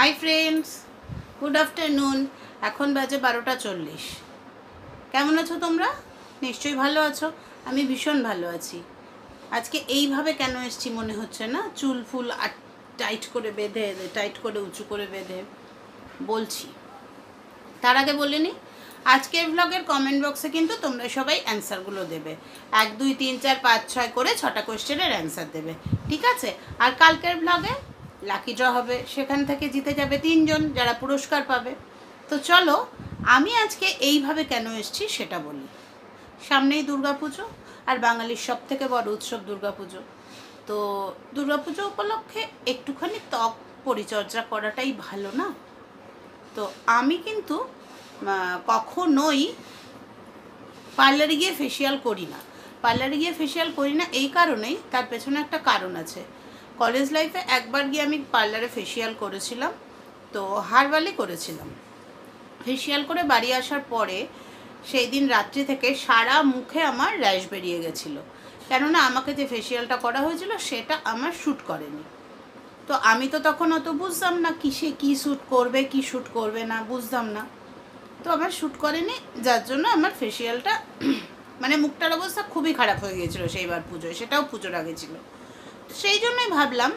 Hi friends good afternoon এখন বাজে বারোটা চল্লিশ। কেমন আছো তোমরা? নিশ্চয়ই ভালো আছো। আমি ভীষণ ভালো আছি। আজকে এইভাবে কেন এসছি মনে হচ্ছে না? চুল ফুল আর টাইট করে বেঁধে, টাইট করে উঁচু করে বেঁধে বলছি। তার আগে বলে নিই আজকের ভ্লগের কমেন্ট বক্সে কিন্তু তোমরা সবাই অ্যান্সারগুলো দেবে। এক, দুই, তিন, চার, পাঁচ, ছয় করে ছটা কোয়েশ্চেনের অ্যান্সার দেবে। ঠিক আছে? আর কালকের ভ্লগে লাকি ড্র হবে, সেখান থেকে জিতে যাবে তিনজন যারা পুরস্কার পাবে। তো চলো, আমি আজকে এইভাবে কেন এসছি সেটা বলি। সামনেই দুর্গাপুজো আর বাঙালির সব থেকে বড় উৎসব দুর্গাপুজো। তো দুর্গাপুজো উপলক্ষে একটুখানি ত্বক পরিচর্যা করাটাই ভালো না? তো আমি কিন্তু কখনোই পার্লারে গিয়ে ফেসিয়াল করি না। পার্লারে গিয়ে ফেসিয়াল করি না, এই কারণেই তার পেছনে একটা কারণ আছে। কলেজ লাইফে একবার গিয়ে আমি পার্লারে ফেসিয়াল করেছিলাম, তো হারবালি করেছিলাম। ফেসিয়াল করে বাড়ি আসার পরে সেই দিন রাত্রি থেকে সারা মুখে আমার র্যাশ বেরিয়ে গেছিল। কেননা আমাকে যে ফেসিয়ালটা করা হয়েছিল সেটা আমার শ্যুট করেনি। তো আমি তো তখন অত বুঝতাম না কিসে কী শ্যুট করবে, কি শ্যুট করবে না, বুঝতাম না। তো আমার শ্যুট করেনি, যার জন্য আমার ফেসিয়ালটা মানে মুখটার অবস্থা খুবই খারাপ হয়ে গিয়েছিল সেইবার পুজোয়, সেটাও পুজোর আগে ছিল। সেই জন্যই ভাবলাম,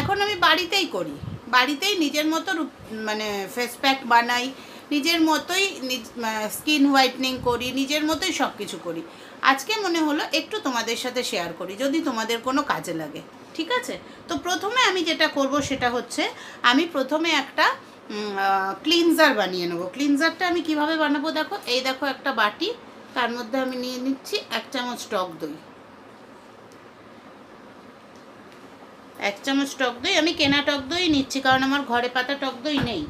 এখন আমি বাড়িতেই করি। বাড়িতেই নিজের মতো মানে ফেস প্যাক বানাই, নিজের মতোই স্কিন হোয়াইটনিং করি, নিজের মতোই সব কিছু করি। আজকে মনে হলো একটু তোমাদের সাথে শেয়ার করি, যদি তোমাদের কোনো কাজে লাগে, ঠিক আছে? তো প্রথমে আমি যেটা করব সেটা হচ্ছে, আমি প্রথমে একটা ক্লিনজার বানিয়ে নেব। ক্লিনজারটা আমি কীভাবে বানাবো দেখো? এই দেখো একটা বাটি, তার মধ্যে আমি নিয়ে নিচ্ছি এক চামচ টক দই। এক চামচ টক দই, আমি কেনা টক দই নিচ্ছি, কারণ আমার ঘরে পাতা টক দই নেই।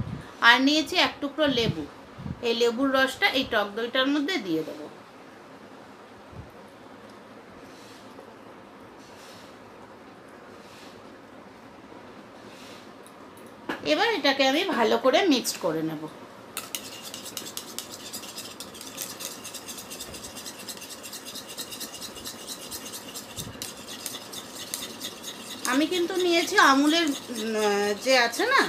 আর নিয়েছি এক টুকরো লেবু। এই লেবুর রসটা এই টক দইটার মধ্যে দিয়ে দেবো। এবার এটাকে আমি ভালো করে মিক্সড করে নেব। আমি কিন্তু নিয়েছি আমুলের যে আছে না,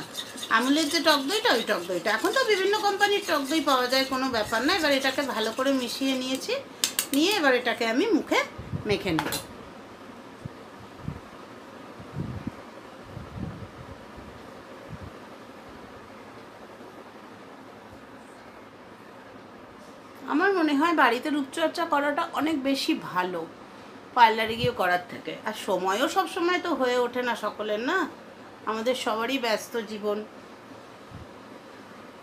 আমুলের যে টক দইটা, ওই টক দইটা। এখন তো বিভিন্ন কোম্পানির টক দই পাওয়া যায়, কোনো ব্যাপার না। এবার এটাকে ভালো করে মিশিয়ে নিয়েছি। নিয়ে এবার এটাকে আমি মুখে মেখে নেব। আমার মনে হয় বাড়িতে রূপচর্চা করাটা অনেক বেশি ভালো। পার্লারে গিয়ে করার থাকে। আর সময়ও সব সময় তো হয়ে ওঠে না সকলের, না? আমাদের সবারই ব্যস্ত জীবন।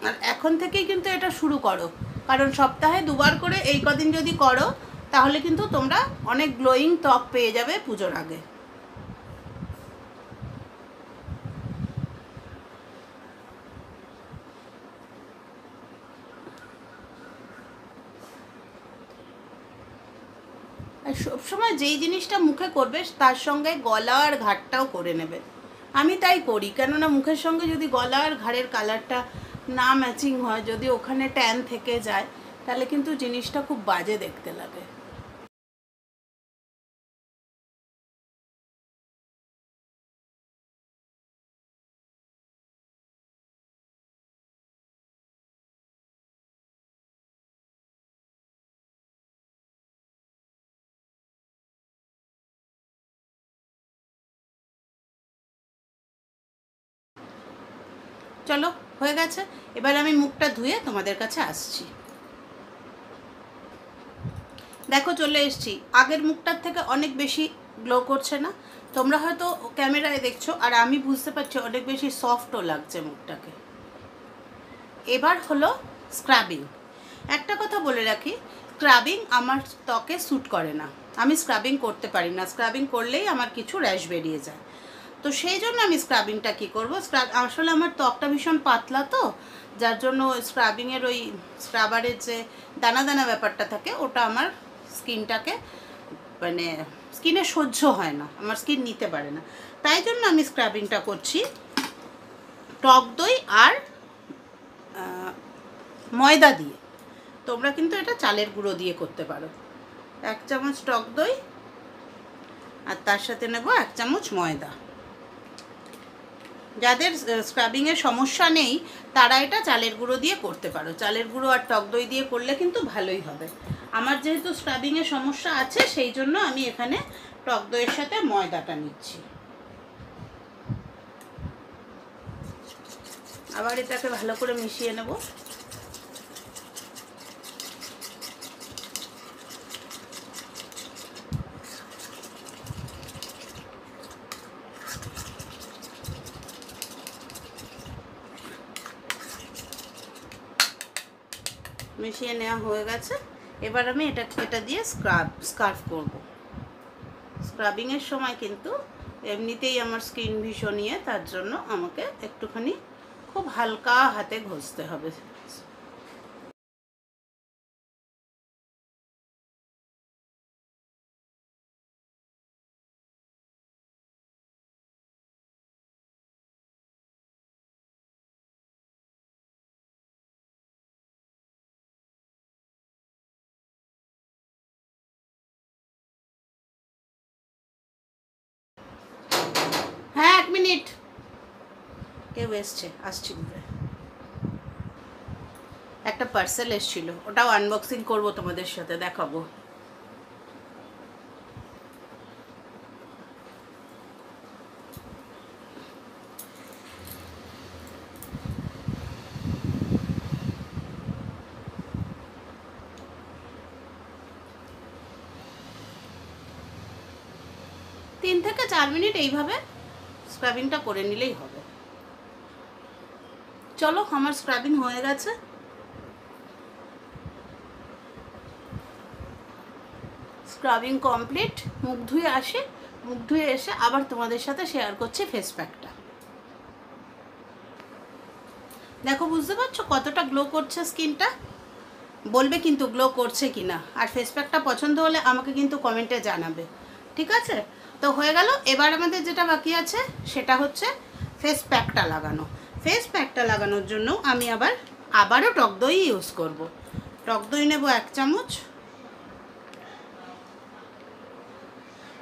আর এখন থেকেই কিন্তু এটা শুরু করো। কারণ সপ্তাহে দুবার করে এই কদিন যদি করো, তাহলে কিন্তু তোমরা অনেক গ্লোয়িং ত্বক পেয়ে যাবে পুজোর আগে আর সবসময় যেই জিনিসটা মুখে করবে, তার সঙ্গে গলা আর ঘাটটাও করে নেবে। আমি তাই করি, কেননা মুখের সঙ্গে যদি গলা আর ঘাড়ের কালারটা না ম্যাচিং হয়, যদি ওখানে ট্যান থেকে যায়, তাহলে কিন্তু জিনিসটা খুব বাজে দেখতে লাগে। চলো, হয়ে গেছে। এবার আমি মুখটা ধুয়ে তোমাদের কাছে আসছি। দেখো, চলে এসেছি। আগের মুখটার থেকে অনেক বেশি গ্লো করছে না। তোমরা হয়তো ক্যামেরায় দেখছ, আর আমি বুঝতে পারছি অনেক বেশি সফটও লাগছে মুখটাকে। এবার হলো স্ক্রাবিং একটা কথা বলে রাখি স্ক্রাবিং আমার ত্বকে স্যুট করে না। আমি স্ক্রাবিং করতে পারি না। স্ক্রাবিং করলেই আমার কিছু র্যাশ বেরিয়ে যায়। তো সেই জন্য আমি স্ক্রাবিংটা কী করব? স্ক্রাব আসলে আমার ত্বকটা ভীষণ পাতলা তো, যার জন্য স্ক্রাবিংয়ের ওই স্ক্রাবারের যে দানা দানা ব্যাপারটা থাকে, ওটা আমার স্কিনটাকে মানে স্কিনে সহ্য হয় না, আমার স্কিন নিতে পারে না। তাই জন্য আমি স্ক্রাবিংটা করছি। টক দই আর ময়দা দিয়ে। তোমরা কিন্তু এটা চালের গুঁড়ো দিয়ে করতে পারো। এক চামচ টক দই আর তার সাথে নেব এক চামচ ময়দা। যাদের স্ক্রাবিংয়ের সমস্যা নেই, তারা এটা চালের গুঁড়ো দিয়ে করতে পারো। চালের গুঁড়ো আর টক দই দিয়ে করলে কিন্তু ভালোই হবে। আমার যেহেতু স্ক্রাবিংয়ের সমস্যা আছে, সেই জন্য আমি এখানে টক দইয়ের সাথে ময়দাটা নিচ্ছি। আবার এটাকে ভালো করে মিশিয়ে নেব। মিশিয়ে নেওয়া হয়ে গেছে। এবার আমি এটা এটা দিয়ে স্ক্রাব স্কার্ফ করব। স্ক্রাবিংয়ের সময় কিন্তু এমনিতেই আমার স্কিন ভীষণ নিয়ে তার জন্য আমাকে একটুখানি খুব হালকা হাতে ঘষতে হবে। কেউ এসছে আসছি ঘুরে একটা পার্সেল এসছিল, ওটাও আনবক্সিং করব তোমাদের সাথে, দেখাবো। তিন থেকে চার মিনিট এইভাবে স্ক্রাবিংটা করে নিলেই হবে। চলো, আমার স্ক্রাবিং হয়ে গেছে। স্ক্রাবিং কমপ্লিট মুখ ধুয়ে আসে, মুখ ধুয়ে এসে আবার তোমাদের সাথে শেয়ার করছি ফেস প্যাকটা দেখো, বুঝতে পারছ কতটা গ্লো করছে স্কিনটা বলবে কিন্তু গ্লো করছে কি না আর ফেস প্যাকটা পছন্দ হলে আমাকে কিন্তু কমেন্টে জানাবে। ঠিক আছে? তো হয়ে গেল। এবার আমাদের যেটা বাকি আছে, সেটা হচ্ছে ফেস প্যাকটা লাগানো। ফেস প্যাকটা লাগানোর জন্য আমি আবার, আবারও টক দই ইউজ করব। টক দই নেব এক চামচ।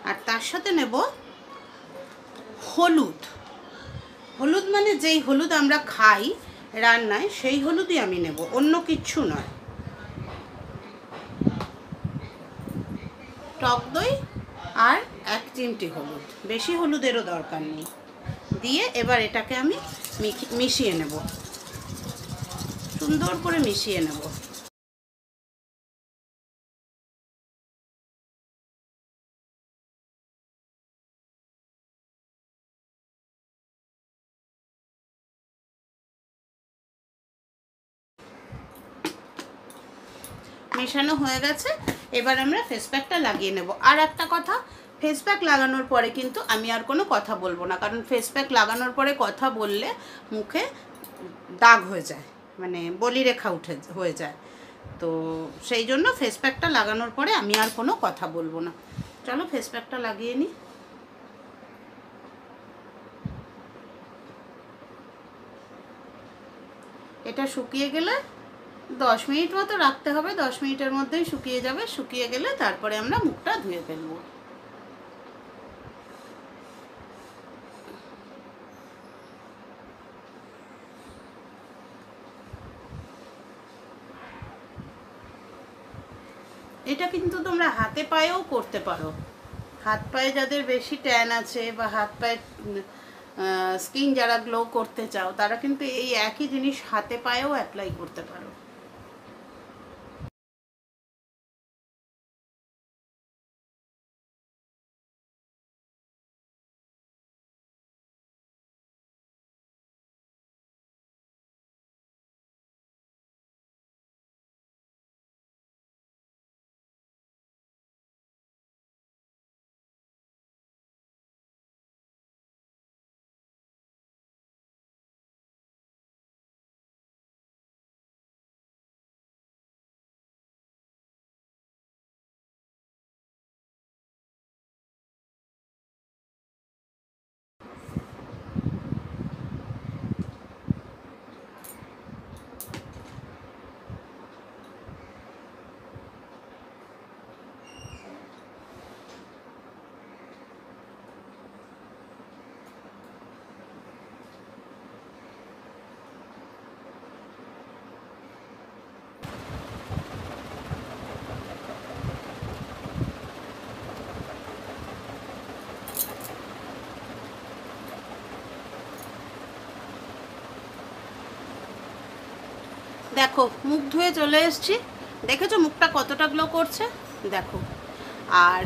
আর তার সাথে নেব হলুদ। হলুদ মানে যেই হলুদ আমরা খাই রান্নায়, সেই হলুদই আমি নেব, অন্য কিচ্ছু নয়। টক দই আর এক চিমটি হলুদ, বেশি হলুদেরও দরকার নেই। দিয়ে এবার এটাকে আমি মিশিয়ে নেব। সুন্দর করে মিশিয়ে নেব। মেশানো হয়ে গেছে। এবার আমরা ফেস প্যাকটা লাগিয়ে নেব। আর একটা কথা ফেস প্যাক লাগানোর পরে কিন্তু আমি আর কোনো কথা বলব না, কারণ ফেস প্যাক লাগানোর পরে কথা বললে মুখে দাগ হয়ে যায় মানে বলিরেখা উঠে, হয়ে যায়। তো সেই জন্য ফেস প্যাকটা লাগানোর পরে আমি আর কোনো কথা বলব না। চলো ফেস প্যাকটা লাগিয়ে নিই এটা শুকিয়ে গেলে দশ মিনিট মতো রাখতে হবে, দশ মিনিটের মধ্যেই শুকিয়ে যাবে, শুকিয়ে গেলে তারপরে আমরা মুখটা ধুয়ে ফেলব। এটা কিন্তু তোমরা হাতে পায়েও করতে পারো। হাত পায়ে যাদের বেশি ট্যান আছে বা হাত পায়ে স্কিন যারা গ্লো করতে চাও, তারা কিন্তু এই একই জিনিস হাতে পায়েও অ্যাপ্লাই করতে পারো। দেখো, মুখ ধুয়ে চলে এসছি। দেখেছ মুখটা কতটা গ্লো করছে? দেখো। আর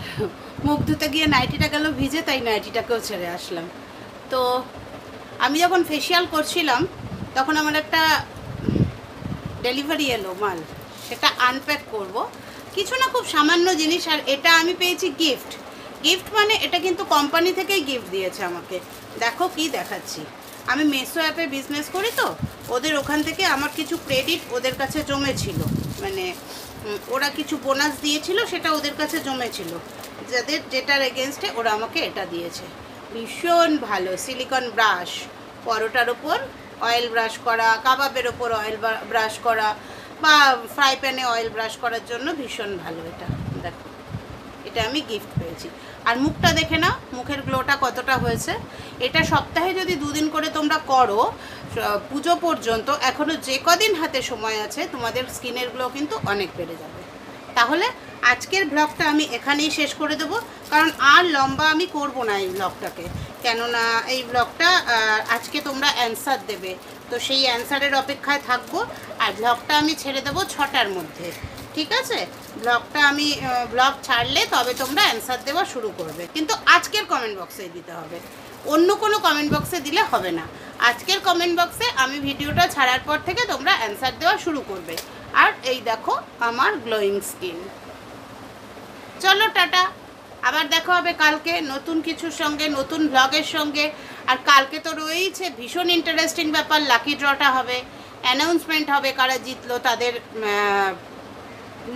মুখ ধুতে গিয়ে নাইটিটা গেল ভিজে, তাই নাইটিটাকেও ছেড়ে আসলাম। তো আমি যখন ফেসিয়াল করছিলাম, তখন আমার একটা ডেলিভারি এলো মাল। সেটা আনপ্যাক করব। কিছু না খুব সামান্য জিনিস, আর এটা আমি পেয়েছি গিফট গিফট মানে এটা কিন্তু কোম্পানি থেকেই গিফট দিয়েছে আমাকে। দেখো কি দেখাচ্ছি। আমি মেসো অ্যাপে বিজনেস করি তো, ওদের ওখান থেকে আমার কিছু ক্রেডিট ওদের কাছে জমেছিল। মানে ওরা কিছু বোনাস দিয়েছিল, সেটা ওদের কাছে জমেছিল। যাদের, যেটার এগেনস্টে ওরা আমাকে এটা দিয়েছে। ভীষণ ভালো সিলিকন ব্রাশ পরোটার ওপর অয়েল ব্রাশ করা, কাবাবের ওপর অয়েল ব্রাশ করা, বা ফ্রাই প্যানে অয়েল ব্রাশ করার জন্য ভীষণ ভালো এটা। দেখো, এটা আমি গিফট পেয়েছি। আর মুখটা দেখে না মুখের গ্লোটা কতটা হয়েছে। এটা সপ্তাহে যদি দুদিন করে তোমরা করো পুজো পর্যন্ত এখনও যে কদিন হাতে সময় আছে, তোমাদের স্কিনের গ্লো কিন্তু অনেক বেড়ে যাবে। তাহলে আজকের ব্লগটা আমি এখানেই শেষ করে দেবো, কারণ আর লম্বা আমি করব না এই ব্লগটাকে কেননা এই ব্লগটা আজকে তোমরা অ্যান্সার দেবে। তো সেই অ্যান্সারের অপেক্ষায় থাকব, আর ব্লগটা আমি ছেড়ে দেবো ছটার মধ্যে। ঠিক আছে? ব্লগটা আমি ব্লগ ছাড়লে তবে তোমরা অ্যান্সার দেওয়া শুরু করবে। কিন্তু আজকের কমেন্ট বক্সে দিতে হবে। অন্য কোনো কমেন্ট বক্সে দিলে হবে না। আজকের কমেন্ট বক্সে আমি ভিডিওটা ছাড়ার পর থেকে তোমরা অ্যান্সার দেওয়া শুরু করবে। আর এই দেখো আমার গ্লোয়িং স্কিন চলো টাটা। আবার দেখা হবে কালকে নতুন কিছুর সঙ্গে, নতুন ব্লগের সঙ্গে। আর কালকে তো রয়েইছে ভীষণ ইন্টারেস্টিং ব্যাপার। লাকি ড্রটা হবে। অ্যানাউন্সমেন্ট হবে কারা জিতলো, তাদের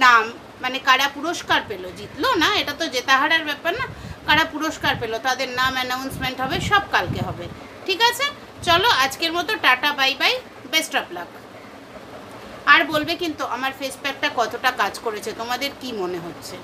নাম। মানে কারা পুরস্কার পেল? জিতলো না? এটা তো জেতাহারার ব্যাপার না। কারা পুরস্কার পেল? তাদের নাম অ্যানাউন্সমেন্ট হবে, সব কালকে হবে। ঠিক আছে? চলো, আজকের মতো tata, bye bye. Best of luck আর বলবে কিন্তু, আমার ফেস প্যাকটা কতটা কাজ করেছে? তোমাদের কি মনে হচ্ছে?